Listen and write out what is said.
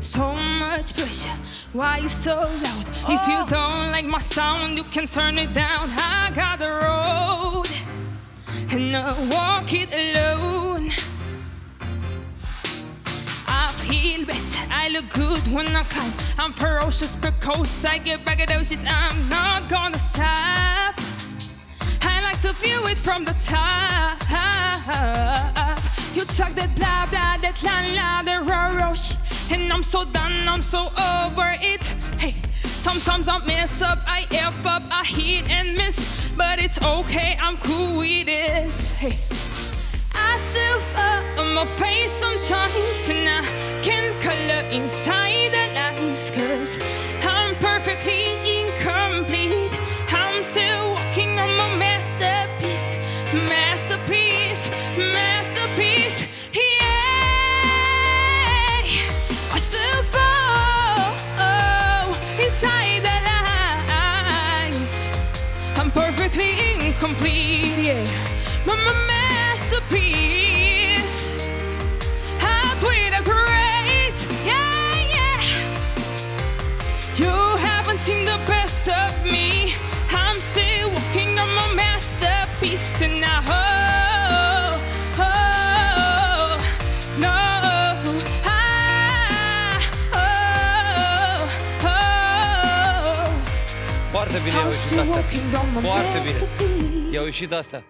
So much pressure. Why you so loud? If you oh. don't like my sound, you can turn it down. I got the road, and I walk it alone. I feel better. I look good when I climb. I'm ferocious because I get braggadocious. I'm not gonna stop. I like to view it from the top. You talk that And I'm so done, I'm so over it. Hey, sometimes I mess up, I F up, I hit and miss. But it's okay, I'm cool with this. Hey. I still fall on my face sometimes and I can color inside the lines cause I'm perfectly incomplete I'm still working on my masterpiece Masterpiece, masterpiece I'm incomplete, yeah. But my masterpiece. I played a great, yeah, yeah. You haven't seen the best of me. I'm still working on my masterpiece, and I Foarte bine a I'm ieșit still asta. working on my Foarte bine. masterpiece. I-au ieșit asta.